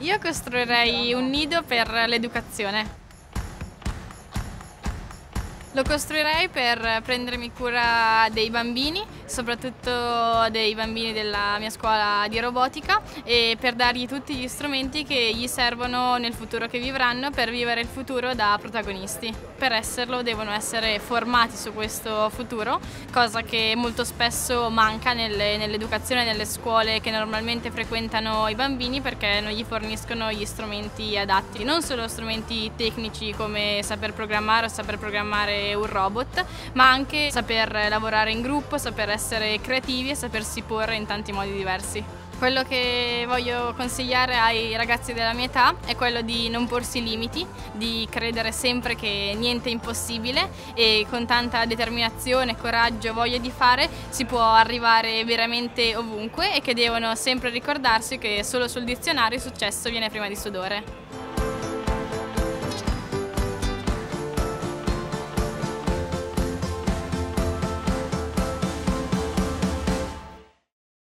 Io costruirei un nido per l'educazione. Lo costruirei per prendermi cura dei bambini, soprattutto dei bambini della mia scuola di robotica e per dargli tutti gli strumenti che gli servono nel futuro che vivranno per vivere il futuro da protagonisti. Per esserlo devono essere formati su questo futuro, cosa che molto spesso manca nell'educazione nelle scuole che normalmente frequentano i bambini perché non gli forniscono gli strumenti adatti, non solo strumenti tecnici come saper programmare o saper programmare un robot, ma anche saper lavorare in gruppo, saper essere creativi e sapersi porre in tanti modi diversi. Quello che voglio consigliare ai ragazzi della mia età è quello di non porsi limiti, di credere sempre che niente è impossibile e con tanta determinazione, coraggio, voglia di fare si può arrivare veramente ovunque e che devono sempre ricordarsi che solo sul dizionario il successo viene prima di sudore.